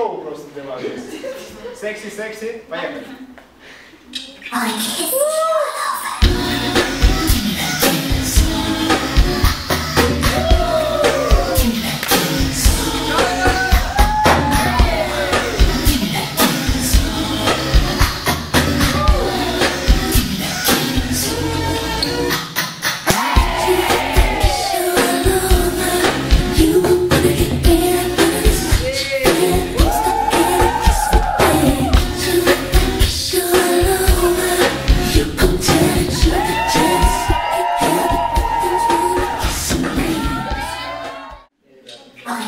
шоу просто для вас. Секси-секси, поехали.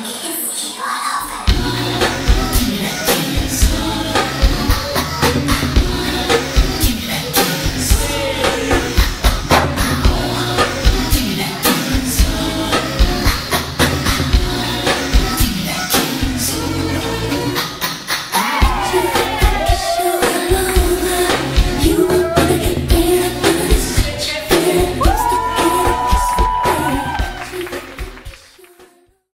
Yeah.